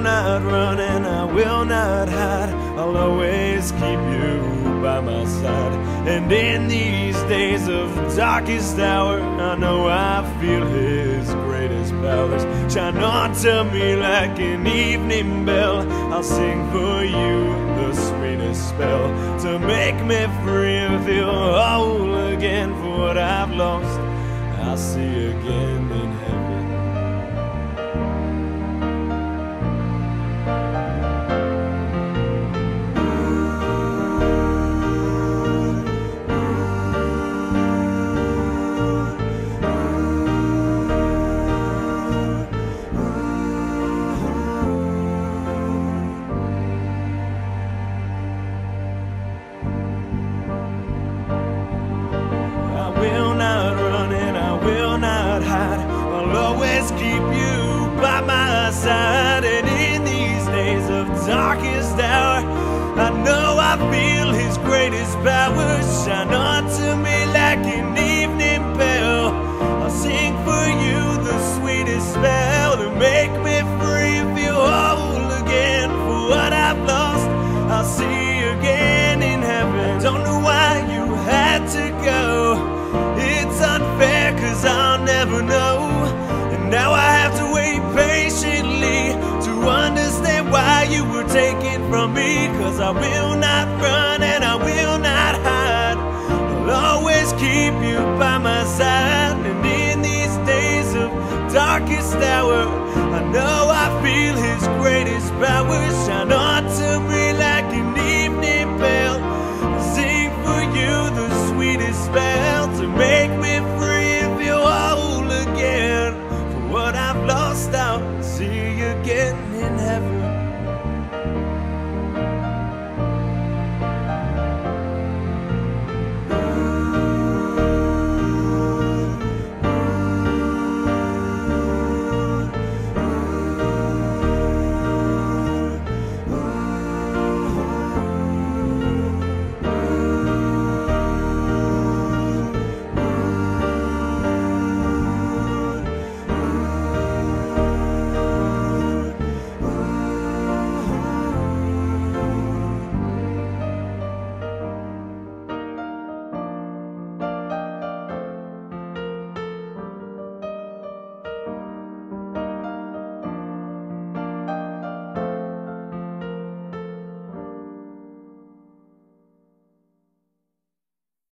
not run and I will not hide. I'll always keep you by my side. And in these days of darkest hour, I know I feel His greatest powers shine onto me like an evening bell. I'll sing for you the sweetest spell to make me free and feel whole again for what I've lost. I'll see again in heaven. Always keep you by my side. And in these days of darkest hour, I know I feel His greatest power shine were taken from me. Cause I will not run and I will not hide. I'll always keep you by my side. And in these days of darkest hour, I know I feel his greatest power shine onto me like an evening bell. I sing for you the sweetest spell to make me free and feel whole again. For what I've lost, I'll see you again in heaven.